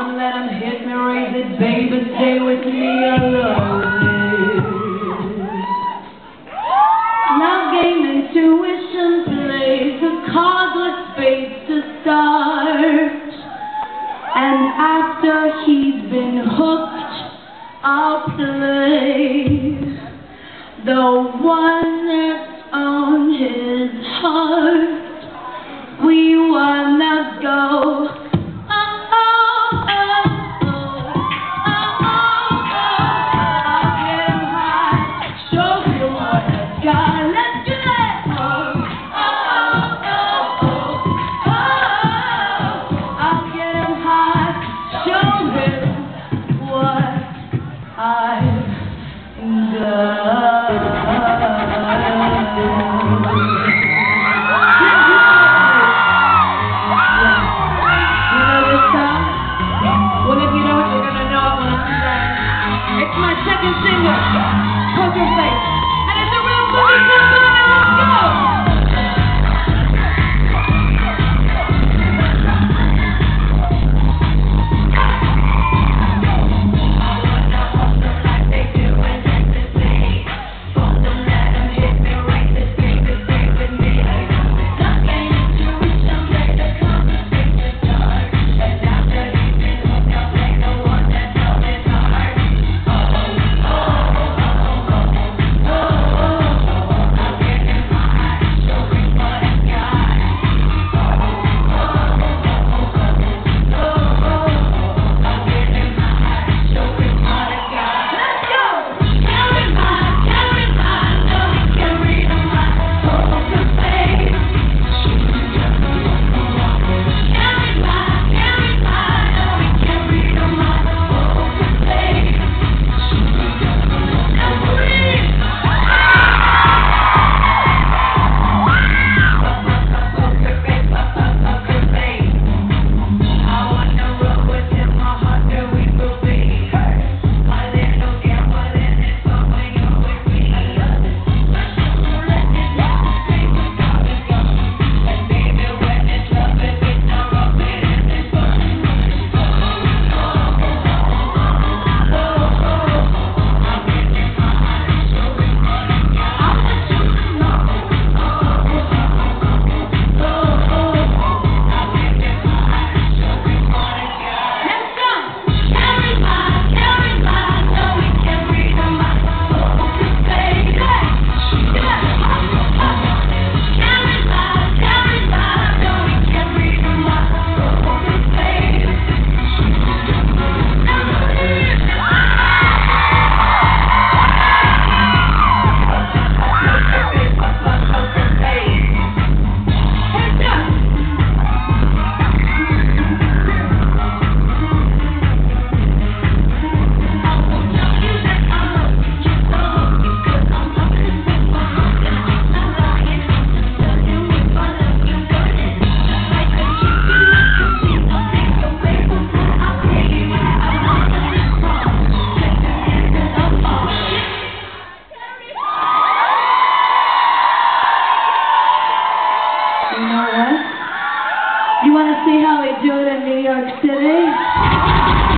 Them let him hit me, raise it, baby, stay with me alone. Now game intuition plays a card with spades to start. And after he's been hooked, I'll play the one that's on his heart. We wanna my second single, Poker Face, New York City?